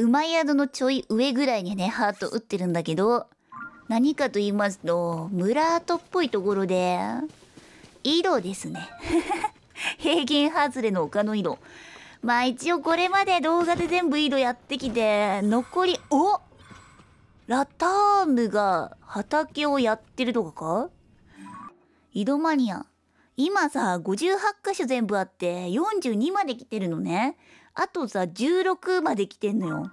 馬宿のちょい上ぐらいにね、ハート打ってるんだけど、何かと言いますと、村跡っぽいところで、井戸ですね。平原外れの丘の井戸。まあ一応これまで動画で全部井戸やってきて、残り、おラタームが畑をやってるとかか？井戸マニア。今さ、58箇所全部あって、42まで来てるのね。あとさ、16まで来てんのよ。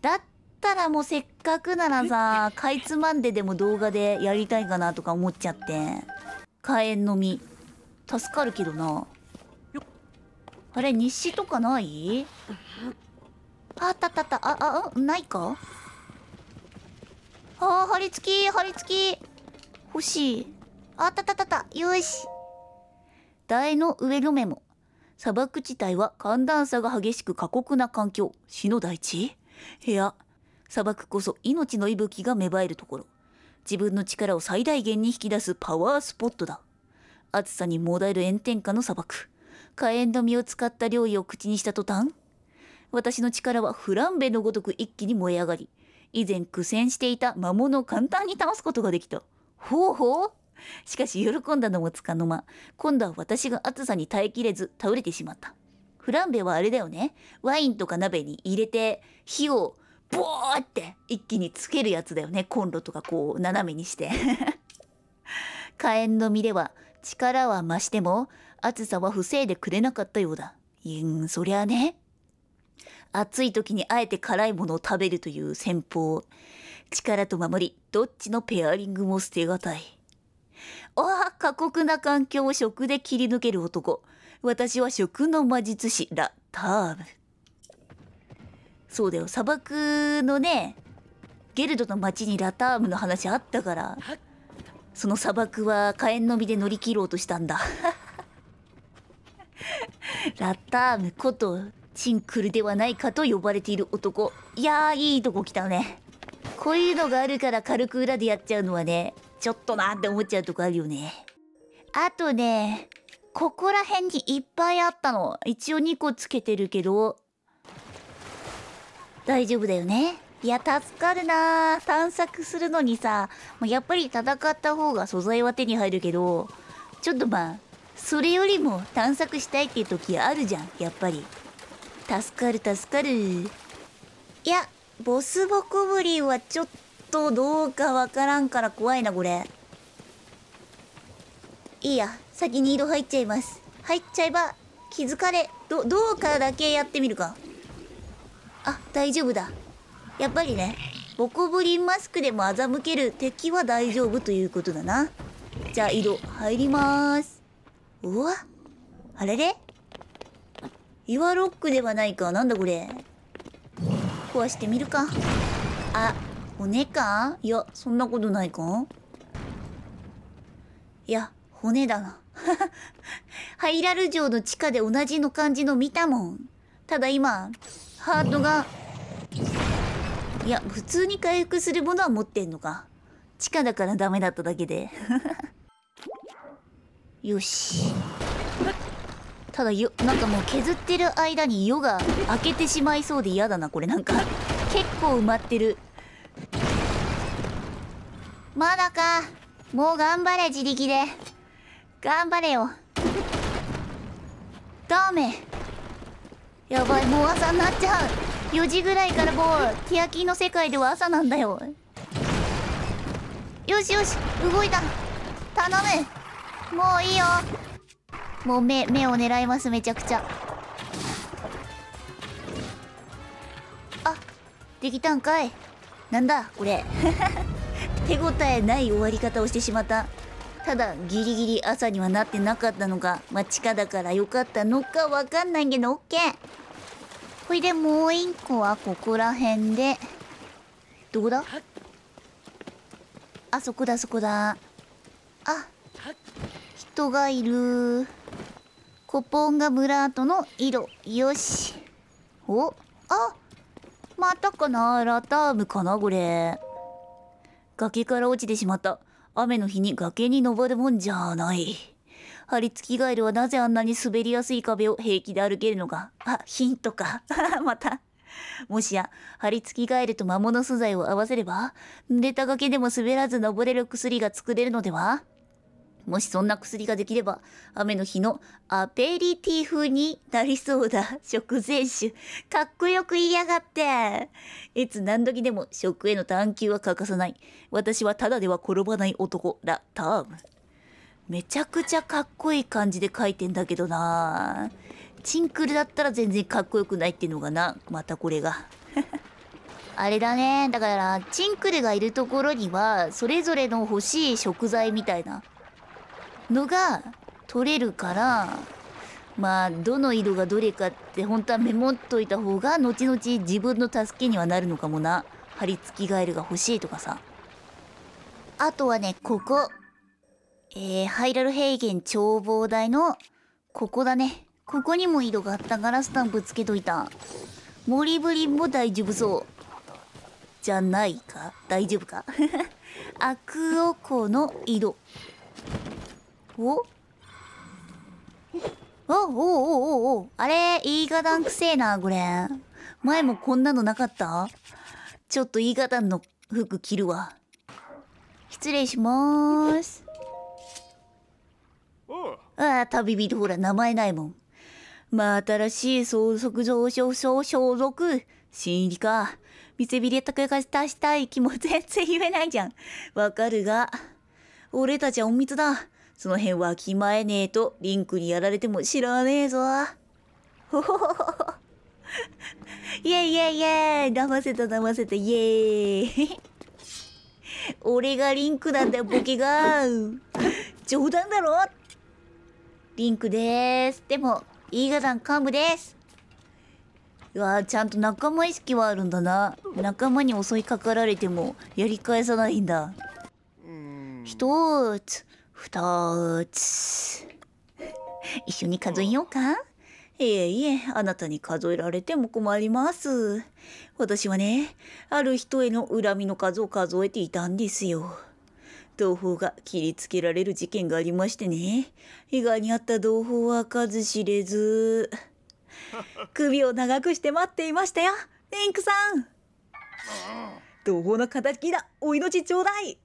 だったらもうせっかくならさ、かいつまんででも動画でやりたいかなとか思っちゃって。火炎の実。助かるけどな。あれ、日誌とかない？あったあったあった。あ、あ、ないか？あー、張り付き、張り付き。欲しい。あったあったあったあった。よし。台の上のメモ。砂漠地帯は寒暖差が激しく過酷な環境。死の大地？部屋。砂漠こそ命の息吹が芽生えるところ。自分の力を最大限に引き出すパワースポットだ。暑さにもだえる炎天下の砂漠。火炎の実を使った料理を口にした途端、私の力はフランベのごとく一気に燃え上がり、以前苦戦していた魔物を簡単に倒すことができた。ほうほうしかし喜んだのもつかの間、今度は私が暑さに耐えきれず倒れてしまった。フランベはあれだよね。ワインとか鍋に入れて火をボーって一気につけるやつだよね。コンロとかこう斜めにして。火炎の実では力は増しても暑さは防いでくれなかったようだ。いん、そりゃあね。暑い時にあえて辛いものを食べるという戦法。力と守り、どっちのペアリングも捨てがたい。ああ、過酷な環境を食で切り抜ける男。私は食の魔術師、ラ・ターム。そうだよ、砂漠のね、ゲルドの町にラタームの話あったから、その砂漠は火炎の実で乗り切ろうとしたんだ。ラタームことチンクルではないかと呼ばれている男。いやー、いいとこ来たね。こういうのがあるから軽く裏でやっちゃうのはね、ちょっとなって思っちゃうとこあるよね。あとね、ここら辺にいっぱいあったの。一応2個つけてるけど、大丈夫だよね。いや、助かるな探索するのにさ、やっぱり戦った方が素材は手に入るけど、ちょっとまあ、それよりも探索したいって時あるじゃん、やっぱり。助かる助かる。いや、ボスボコブリはちょっとどうかわからんから怖いな、これ。いいや、先に井戸入っちゃいます。入っちゃえば、気づかれ、ど、どうかだけやってみるか。あ、大丈夫だ。やっぱりね、ボコブリンマスクでも欺ける敵は大丈夫ということだな。じゃあ、井戸入りまーす。うわあれれ？岩ロックではないか。なんだこれ。壊してみるか。あ、骨か？いや、そんなことないか？いや、骨だな。ハイラル城の地下で同じの感じの見たもん。ただ今、ハートが、いや、普通に回復するものは持ってんのか。地下だからダメだっただけで。よし。ただよ、なんかもう削ってる間に夜が明けてしまいそうで嫌だな、これなんか。結構埋まってる。まだか。もう頑張れ、自力で。頑張れよ。ダメ。やばい、もう朝になっちゃう。4時ぐらいからもう、ティアキーの世界では朝なんだよ。よしよし、動いた。頼む。もういいよ。もう目、目を狙います、めちゃくちゃ。あ、できたんかい。なんだ、これ。手応えない終わり方をしてしまった。ただ、ギリギリ朝にはなってなかったのか、まあ、地下だからよかったのかわかんないけど、オッケー。ほいで、もう一個はここら辺で、どこだ？あそこだ、そこだ。あ、人がいる。コポンガ村跡の色。よし。おあまたかな？ラタームかなこれ。崖から落ちてしまった。雨の日に崖に登るもんじゃない。張り付きガエルはなぜあんなに滑りやすい壁を平気で歩けるのか。あ、ヒントか。また。もしや、張り付きガエルと魔物素材を合わせれば、濡れた崖でも滑らず登れる薬が作れるのでは？もしそんな薬ができれば、雨の日のアペリティフになりそうだ。食前酒。かっこよく言いやがって。いつ何時でも食への探求は欠かさない。私はただでは転ばない男、ラ・ターム。めちゃくちゃかっこいい感じで書いてんだけどなチンクルだったら全然かっこよくないっていうのがな。またこれが。あれだね。だから、チンクルがいるところには、それぞれの欲しい食材みたいなのが取れるからまあどの色がどれかって本当はメモっといた方が後々自分の助けにはなるのかもな。張り付きガエルが欲しいとかさ。あとはねここ。えー、ハイラル平原眺望台のここだね。ここにも色があったからスタンプつけといた。森ぶりも大丈夫そう。じゃないか？大丈夫か？アクオコの色。お？おおおおおあれ、いいガダンくせえな、これ。前もこんなのなかった？ちょっといいガダンの服着るわ。失礼しまーす。ああ、旅人ほら、名前ないもん。まあ、新しい相続上昇相続。新入りか。見せびれたくがしたい気も全然言えないじゃん。わかるが。俺たちは隠密だ。その辺は気前ねえとリンクにやられても知らねえぞ。ほほほほ。イェイイェイイェイ騙せた騙せたイェイ 俺がリンクなんだよボケが冗談だろ？リンクです。でも、イーガダン幹部です。うわちゃんと仲間意識はあるんだな。仲間に襲いかかられてもやり返さないんだ。一つ、二つ。一緒に数えようか？いえいえ、あなたに数えられても困ります。私はね、ある人への恨みの数を数えていたんですよ。同胞が切りつけられる事件がありましてね。被害に遭った同胞は数知れず。首を長くして待っていましたよ、リンクさん。同胞の敵だ、お命ちょうだい。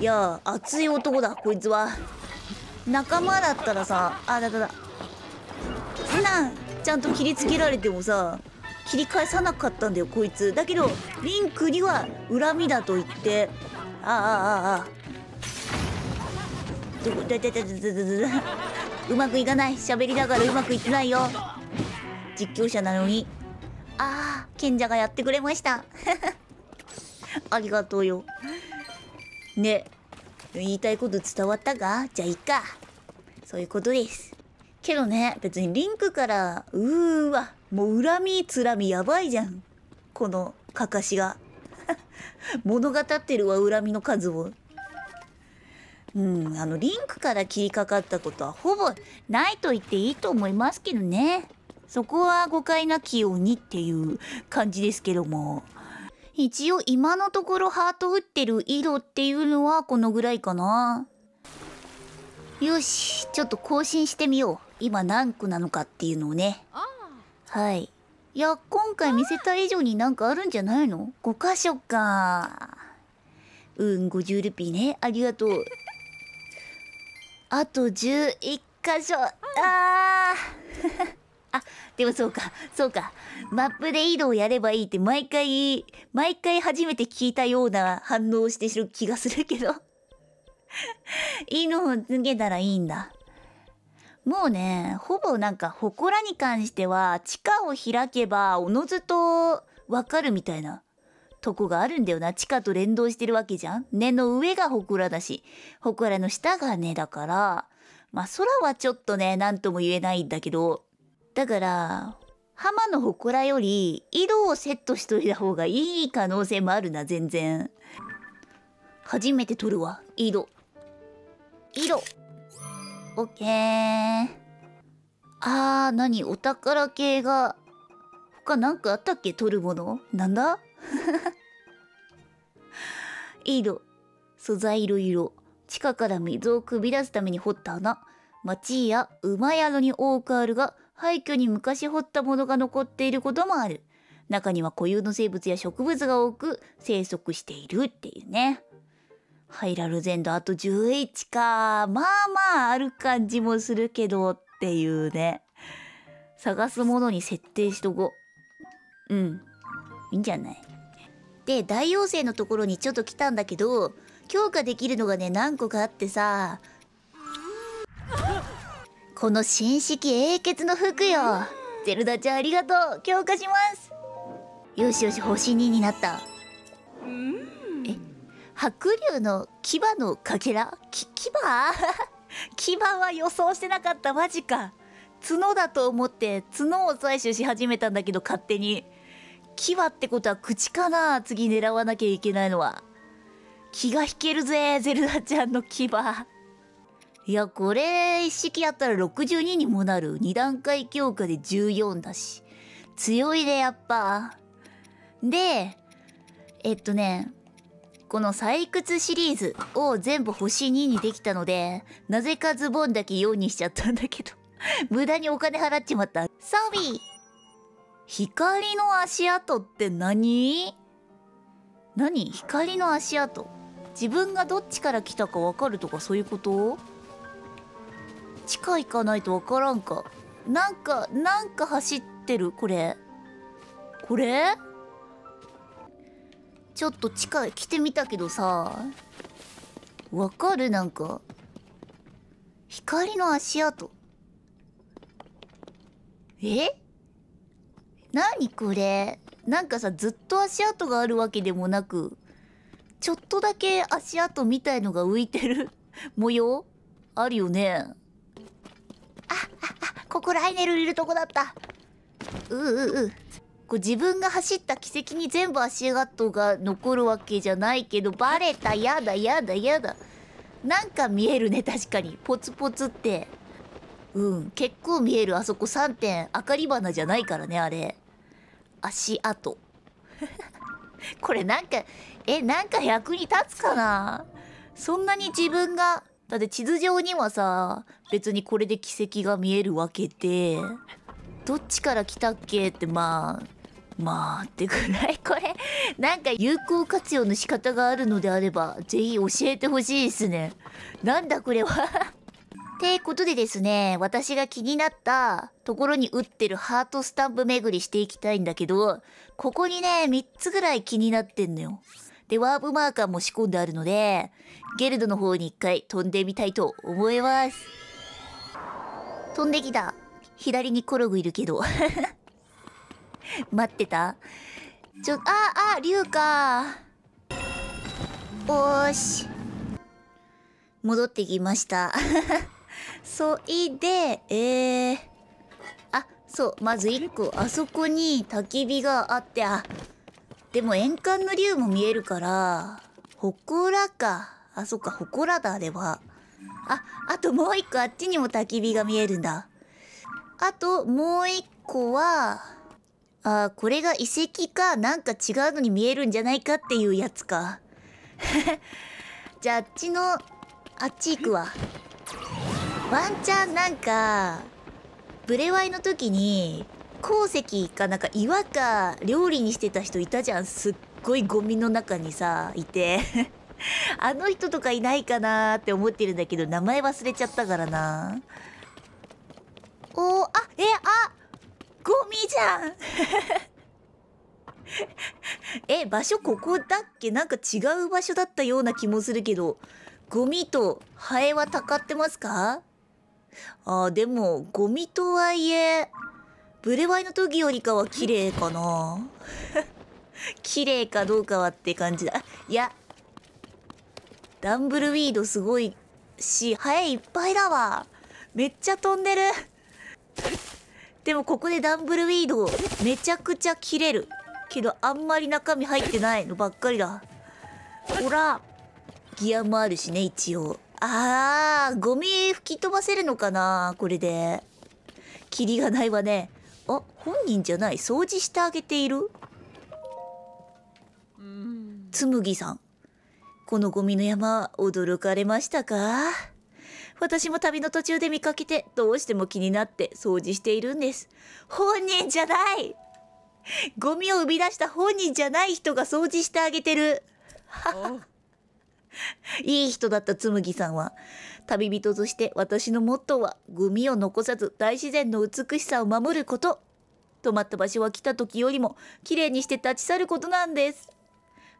いや熱い男だこいつは。仲間だったらさあだだだ。そんなちゃんと切りつけられてもさ切り返さなかったんだよこいつ。だけどリンクには恨みだと言って。ああああ。ああどこだだだだだだだうまくいかない。喋りながらうまくいってないよ。実況者なのに。ああ賢者がやってくれました。ありがとうよ。ね。言いたいこと伝わったか？じゃあいっか。そういうことです。けどね別にリンクからうーわもう恨みつらみやばいじゃん。このかかしが。物語ってるわ恨みの数を。うんあのリンクから切りかかったことはほぼないと言っていいと思いますけどね。そこは誤解なきようにっていう感じですけども。一応今のところハート打ってる色っていうのはこのぐらいかな。よし、ちょっと更新してみよう。今何個なのかっていうのをね。はい。いや、今回見せた以上になんかあるんじゃないの ?5 箇所か。うん、50ルピーね。ありがとう。あと11箇所。あーあ、でもそうか、そうか。マップで移動やればいいって毎回、毎回初めて聞いたような反応をしてる気がするけど。いいのをつけたらいいんだ。もうね、ほぼなんか、祠に関しては、地下を開けば、おのずとわかるみたいなとこがあるんだよな。地下と連動してるわけじゃん。根の上が祠だし、祠の下が根だから、まあ空はちょっとね、なんとも言えないんだけど、だから、浜の祠より井戸をセットしといた方がいい可能性もあるな、全然。初めて取るわ、井戸。井戸。オッケー。あー、なに、お宝系が、他なんかあったっけ？取るもの？なんだ？井戸。素材いろいろ。地下から水を汲み出すために掘った穴。町や馬宿に多くあるが、廃墟に昔掘ったものが残っていることもある。中には固有の生物や植物が多く生息しているっていうね。ハイラルゼンドあと11か。まあまあある感じもするけどっていうね。探すものに設定しとこう。うん。いいんじゃない？で大妖精のところにちょっと来たんだけど強化できるのがね何個かあってさ。この新式英傑の服よ。ゼルダちゃんありがとう。強化します。よしよし星2になった。え白龍の牙のかけら？き牙？牙は予想してなかった。マジか。角だと思って角を採取し始めたんだけど勝手に。牙ってことは口かな？次狙わなきゃいけないのは。気が引けるぜゼルダちゃんの牙いやこれ一式やったら62にもなる。2段階強化で14だし。強いでやっぱ。でえっとねこの採掘シリーズを全部星2にできたのでなぜかズボンだけ4にしちゃったんだけど。無駄にお金払っちまった。サビー光の足跡って何？何？光の足跡。自分がどっちから来たか分かるとかそういうこと？地下行かないと分からんか。なんかなんか走ってるこれ。これ？ちょっと地下来てみたけどさ。わかる？なんか。光の足跡。え？何これ？なんかさずっと足跡があるわけでもなくちょっとだけ足跡みたいのが浮いてる模様？あるよね。ここライネルいるとこだった。ううう。うこう自分が走った軌跡に全部足跡が残るわけじゃないけどバレた。やだやだやだ。なんか見えるね確かに。ポツポツって。うん。結構見える。あそこ3点。明かり花じゃないからねあれ。足跡。これなんかえなんか役に立つかな？そんなに自分がだって地図上にはさ別にこれで軌跡が見えるわけでどっちから来たっけってまあまあってぐらい。これなんか有効活用の仕方があるのであればぜひ教えてほしいですね。なんだこれは。ってことでですね私が気になったところに打ってるハートスタンプ巡りしていきたいんだけどここにね3つぐらい気になってんのよ。でワープマーカーも仕込んであるのでゲルドの方に一回飛んでみたいと思います。飛んできた。左にコログいるけど。待ってた。ちょああ竜か。おーし。戻ってきました。そいでえー、あそうまず1個。あそこに焚き火があってあでも円環の竜も見えるから祠か。あそっか祠だあれは。ああともう1個あっちにも焚き火が見えるんだ。あともう1個はあこれが遺跡かなんか違うのに見えるんじゃないかっていうやつか。じゃああっちのあっち行くわ。ワンチャンなんかブレワイの時に鉱石かなんか岩か料理にしてた人いたじゃん。すっごいゴミの中にさいて。あの人とかいないかなって思ってるんだけど名前忘れちゃったからな。おーあえあゴミじゃん。え場所ここだっけ？なんか違う場所だったような気もするけどゴミとハエはたかってますか？あでもゴミとはいえブレワイの時よりかは綺麗かな。綺麗かどうかはって感じだ。いやダンブルウィードすごいしハエいっぱいだわ。めっちゃ飛んでる。でもここでダンブルウィードめちゃくちゃ切れる。けどあんまり中身入ってないのばっかりだ。ほらギアもあるしね一応。あーゴミ吹き飛ばせるのかなこれで。キリがないわねあ本人じゃない。掃除してあげている。つむぎさん。このゴミの山驚かれましたか？私も旅の途中で見かけてどうしても気になって掃除しているんです。本人じゃない。ゴミを生み出した本人じゃない人が掃除してあげてる。いい人だった紬さんは旅人として私のモットーはゴミを残さず大自然の美しさを守ること。泊まった場所は来た時よりも綺麗にして立ち去ることなんです。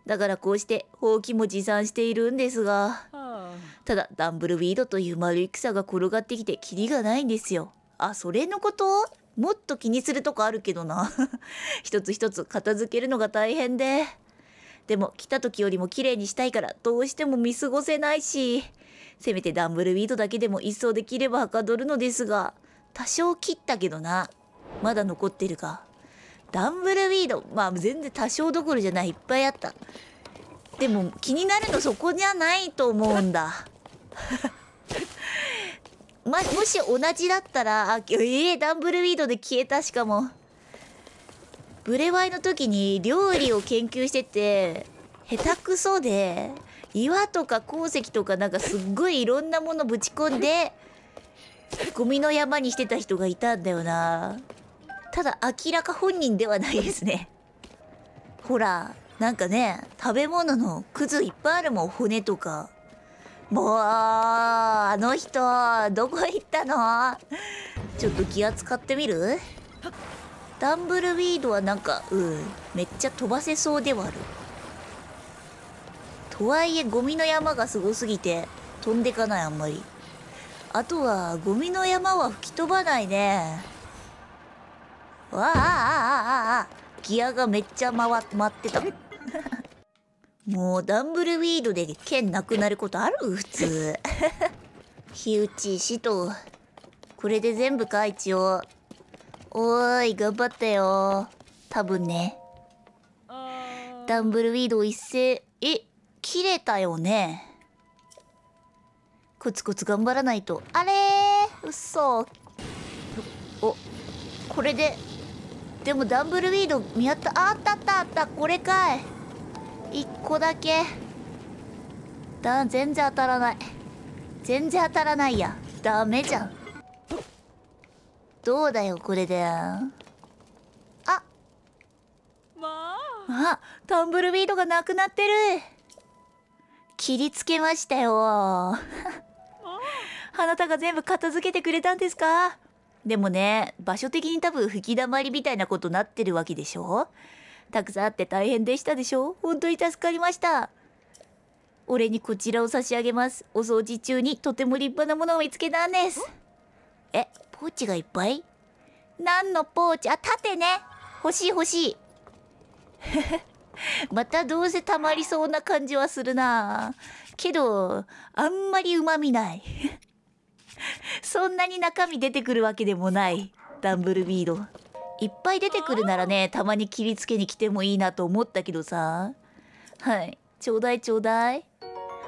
だからこうしてほうきも持参しているんですが。ただダンブルウィードという丸い草が転がってきてキリがないんですよ。あそれのこと？もっと気にするとこあるけどな。一つ一つ片付けるのが大変で。でも来た時よりも綺麗にしたいからどうしても見過ごせないしせめてダンブルウィードだけでも一掃できればはかどるのですが多少切ったけどな。まだ残ってるか。ダンブルウィード。まあ全然多少どころじゃない。いっぱいあった。でも気になるのそこじゃないと思うんだ。ま、もし同じだったらあえー、ダンブルウィードで消えたしかも。ブレワイの時に料理を研究してて下手くそで岩とか鉱石とかなんかすっごいいろんなものぶち込んでゴミの山にしてた人がいたんだよな。ただ明らか本人ではないですね。ほらなんかね食べ物のくずいっぱいあるもん骨とか。もうあの人どこ行ったの？ちょっと気圧使ってみる？ダンブルウィードはなんかうんめっちゃ飛ばせそうではあるとはいえゴミの山がすごすぎて飛んでかないあんまり。あとはゴミの山は吹き飛ばないね。わあああああギアがめっちゃ回回ってた。もうダンブルウィードで剣なくなることある？普通。火打ちしと。これで全部か一応おーい、頑張ったよ。多分ね。ダンブルウィード一斉、え、切れたよね。コツコツ頑張らないと。あれー、うっそお、これで、でもダンブルウィード見合った、あったあったあった、これかい。一個だけ。だ、全然当たらない。全然当たらないや。ダメじゃん。どうだよこれでああタンブルビードがなくなってる切りつけましたよ。あなたが全部片付けてくれたんですか？でもね場所的に多分吹き溜まりみたいなことなってるわけでしょ？たくさんあって大変でしたでしょ？本当に助かりました。俺にこちらを差し上げます。お掃除中にとても立派なものを見つけたんです。えポーチがいっぱい？何のポーチ？あ縦ね。欲しい欲しい またどうせたまりそうな感じはするな。けどあんまりうまみない。そんなに中身出てくるわけでもない。ダンブルビード。いっぱい出てくるならねたまに切りつけに来てもいいなと思ったけどさ。はい。ちょうだいちょうだい。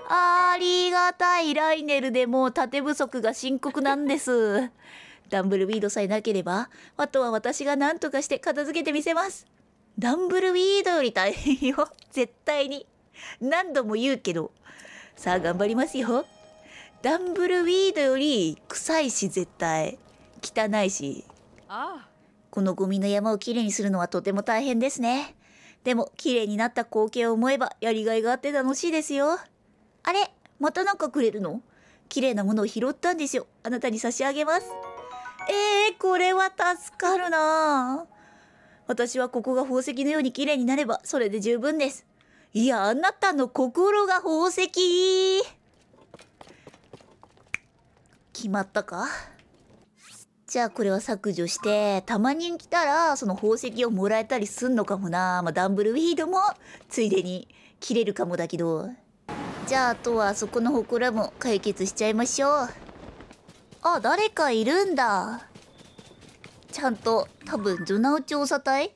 ありがたいライネルでも縦不足が深刻なんです。ダンブルウィードさえなければ、あとは私が何とかして片付けてみせます。ダンブルウィードより大変よ。絶対に。何度も言うけど。さあ頑張りますよ。ダンブルウィードより臭いし絶対。汚いし。ああこのゴミの山をきれいにするのはとても大変ですね。でもきれいになった光景を思えばやりがいがあって楽しいですよ。あれまたなんかくれるの？綺麗なものを拾ったんですよ。あなたに差し上げます。えー、これは助かるな私はここが宝石のように綺麗になればそれで十分です。いや、あなたの心が宝石決まったか？じゃあこれは削除して、たまに来たらその宝石をもらえたりすんのかもな。まあ、ダンブルウィードもついでに切れるかもだけど。じゃああとはそこの祠も解決しちゃいましょう。あ、誰かいるんだ。ちゃんと、多分、ズナウ調査隊？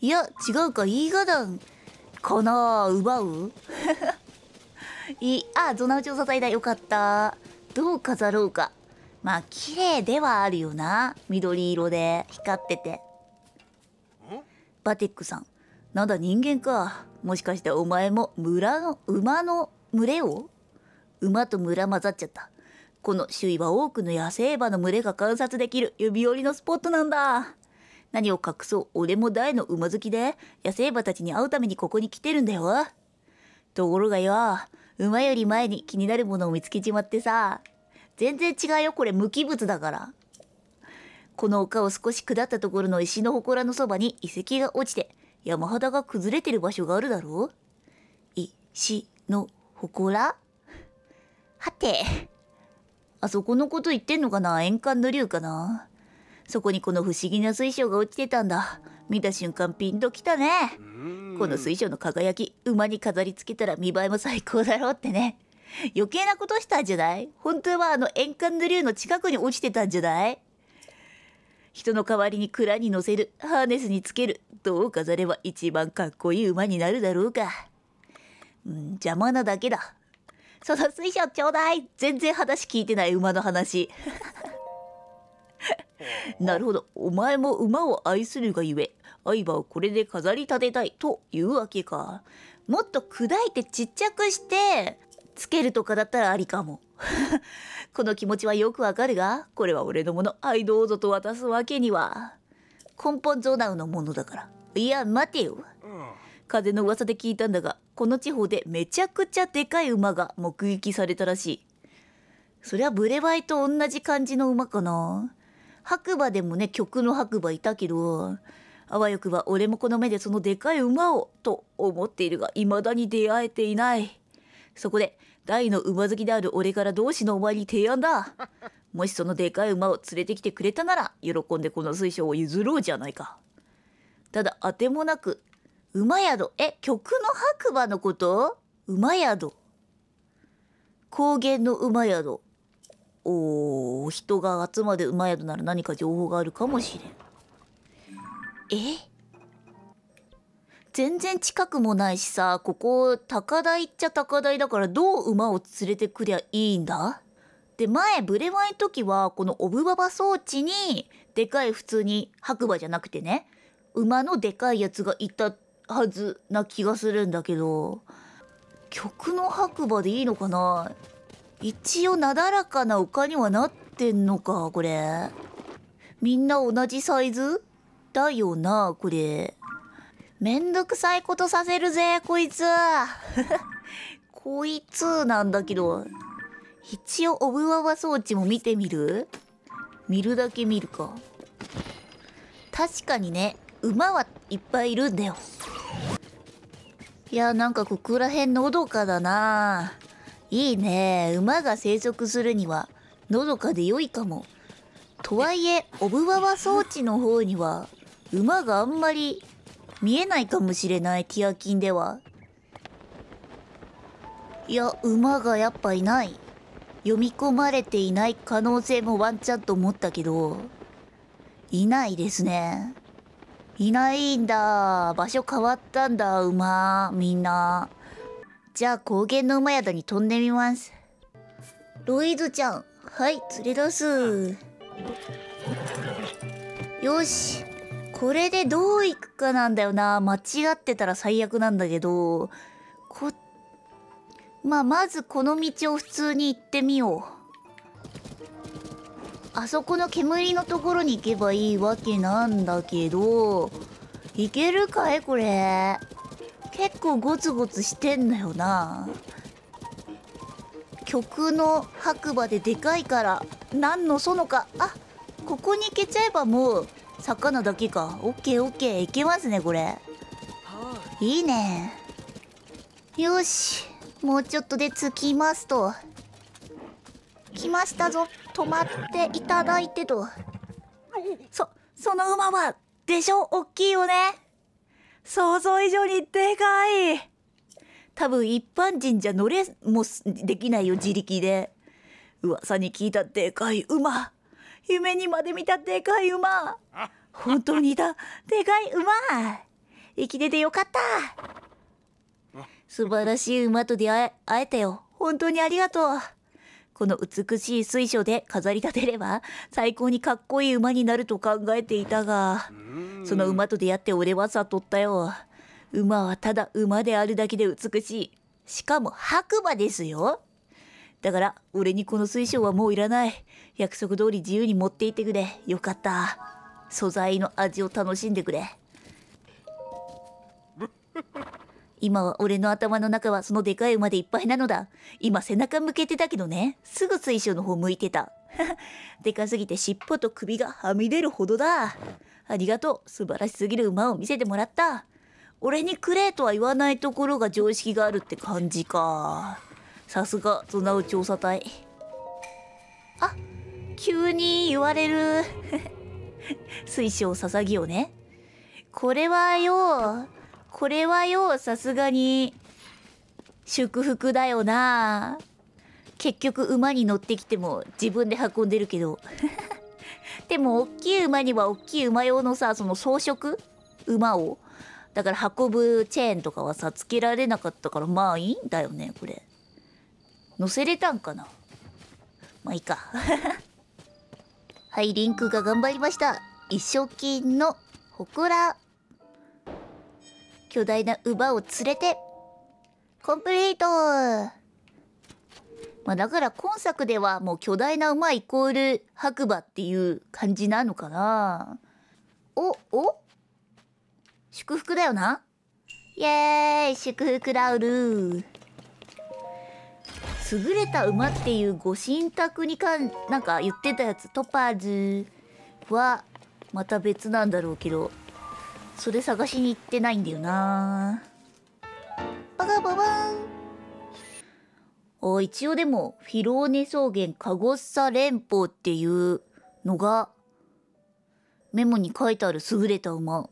いや、違うか、イーガダンかな奪う い、あ、ゾナウ調査隊だ。よかった。どう飾ろうか。まあ、綺麗ではあるよな。緑色で光ってて。バテックさん。なんだ人間か。もしかしてお前も村の、馬の群れを？馬と村混ざっちゃった。この周囲は多くの野生馬の群れが観察できる指折りのスポットなんだ。何を隠そう俺も大の馬好きで野生馬たちに会うためにここに来てるんだよ。ところがよ馬より前に気になるものを見つけちまってさ全然違うよこれ無機物だから。この丘を少し下ったところの石の祠のそばに遺跡が落ちて山肌が崩れてる場所があるだろう。石の祠？はてあそこのこと言ってんのかな？円環の竜かな？そこにこの不思議な水晶が落ちてたんだ。見た瞬間ピンときたね。この水晶の輝き馬に飾り付けたら見栄えも最高だろうってね。余計なことしたんじゃない？本当はあの円環の竜の近くに落ちてたんじゃない？人の代わりに蔵に乗せるハーネスにつけるどう飾れば一番かっこいい馬になるだろうか。うん邪魔なだけだその水晶ちょうだい。全然話聞いてない馬の話。なるほど。お前も馬を愛するがゆえ愛馬をこれで飾り立てたい。というわけか。もっと砕いてちっちゃくしてつけるとかだったらありかも。この気持ちはよくわかるがこれは俺のもの。愛どうぞと渡すわけには。根本ゾナウのものだから。いや待てよ風の噂で聞いたんだがこの地方でめちゃくちゃでかい馬が目撃されたらしい。そりゃブレバイと同じ感じの馬かな。白馬でもね曲の白馬いたけどあわよくば俺もこの目でそのでかい馬をと思っているが未だに出会えていない。そこで大の馬好きである俺から同志のお前に提案だ。もしそのでかい馬を連れてきてくれたなら喜んでこの水晶を譲ろうじゃないか。ただあてもなく馬宿。え曲の白馬のこと？馬宿。高原の馬宿。おお人が集まる馬宿なら何か情報があるかもしれん。え？全然近くもないしさここ高台っちゃ高台だからどう馬を連れてくりゃいいんだ？で前ブレワイ時はこのオブババ装置にでかい普通に白馬じゃなくてね馬のでかいやつがいたはずな気がするんだけど曲の白馬でいいのかな？一応なだらかな丘にはなってんのかこれ。みんな同じサイズ？だよなこれ。めんどくさいことさせるぜこいつ。こいつなんだけど一応オブワワ装置も見てみる？見るだけ見るか。確かにね馬はいっぱいいるんだよ。いやなんかここら辺のどかだな。いいね。馬が生息するにはのどかで良いかも。とはいえオブワワ装置の方には馬があんまり見えないかもしれないティアキンでは。いや馬がやっぱいない。読み込まれていない可能性もワンチャンと思ったけどいないですね。いないんだ。場所変わったんだ馬。みんな。じゃあ高原の馬宿に飛んでみます。ロイズちゃん。はい連れ出す。よし。これでどう行くかなんだよな。間違ってたら最悪なんだけど。こまあまずこの道を普通に行ってみよう。あそこの煙のところに行けばいいわけなんだけど。行けるかい？これ。結構ゴツゴツしてんのよな。曲の白馬ででかいから。何の園か。あここに行けちゃえばもう魚だけか。オッケーオッケー。いけますねこれ。いいね。よし。もうちょっとで着きますと。来ましたぞ。止まっていただいてと。そその馬はでしょ？大きいよね。想像以上にでかい。多分一般人じゃ乗れもできないよ自力で。噂に聞いたでかい馬。夢にまで見たでかい馬。本当にいたでかい馬。生きててよかった。素晴らしい馬と出会え会えたよ。本当にありがとうこの美しい水晶で飾り立てれば最高にかっこいい馬になると考えていたがその馬と出会って俺は悟ったよ。馬はただ馬であるだけで美しい。しかも白馬ですよ。だから俺にこの水晶はもういらない。約束通り自由に持っていってくれ。よかった。素材の味を楽しんでくれ今は俺の頭の中はそのでかい馬でいっぱいなのだ。今背中向けてたけどね。すぐ水晶の方向いてた。でかすぎて尻尾と首がはみ出るほどだ。ありがとう。素晴らしすぎる馬を見せてもらった。俺にくれとは言わないところが常識があるって感じか。さすがゾナウ調査隊。あ急に言われる。水晶捧ぎをね。これはよこれはよさすがに祝福だよな。結局馬に乗ってきても自分で運んでるけど。でも大きい馬には大きい馬用のさその装飾？馬を。だから運ぶチェーンとかはさつけられなかったからまあいいんだよねこれ。乗せれたんかな？まあいいか。はいリンクが頑張りました。一生金の祠巨大な馬を連れて。コンプリート。まあだから今作ではもう巨大な馬イコール白馬っていう感じなのかな。おお？祝福だよな。イエーイ。祝福ラウル優れた馬っていうご神託にかんなんか言ってたやつトパーズはまた別なんだろうけど。それ探しに行ってないんだよな。バカババン。お一応でもフィローネ草原カゴッサ連邦っていうのがメモに書いてある優れた馬。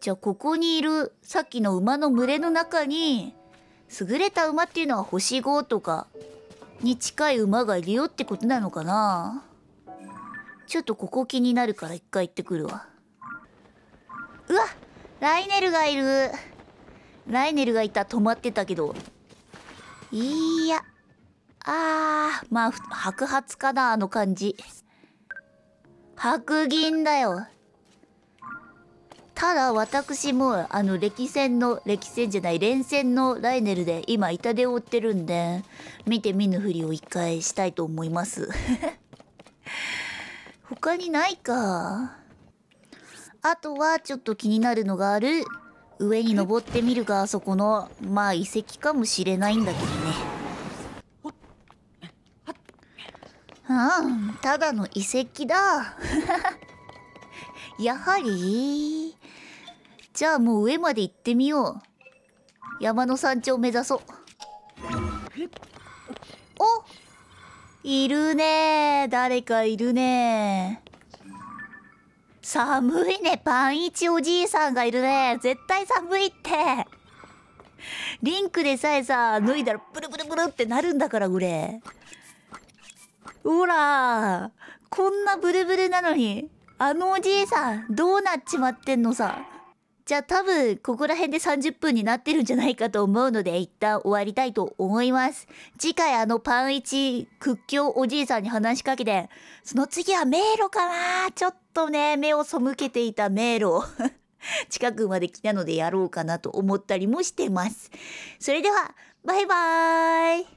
じゃあここにいるさっきの馬の群れの中に優れた馬っていうのは星5とかに近い馬がいるよってことなのかな。ちょっとここ気になるから一回行ってくるわ。うわライネルがいる。ライネルがいた止まってたけど。いや。あーまあ白髪かなあの感じ。白銀だよ。ただ私もあの歴戦の歴戦じゃない連戦のライネルで今痛手を負ってるんで見て見ぬふりを一回したいと思います。他にないか。あとはちょっと気になるのがある。上に登ってみるがあそこのまあ遺跡かもしれないんだけどね。うんただの遺跡だ。やはり？じゃあもう上まで行ってみよう。山の山頂目指そう。おいるね誰かいるね寒いねパンイチおじいさんがいるね。絶対寒いって。リンクでさえさ脱いだらブルブルブルってなるんだからこれ。ほらこんなブルブルなのにあのおじいさんどうなっちまってんのさ。じゃあ多分ここら辺で30分になってるんじゃないかと思うので一旦終わりたいと思います。次回あのパン一屈強おじいさんに話しかけて、その次は迷路かなちょっとね、目を背けていた迷路 近くまで来たのでやろうかなと思ったりもしてます。それでは、バイバーイ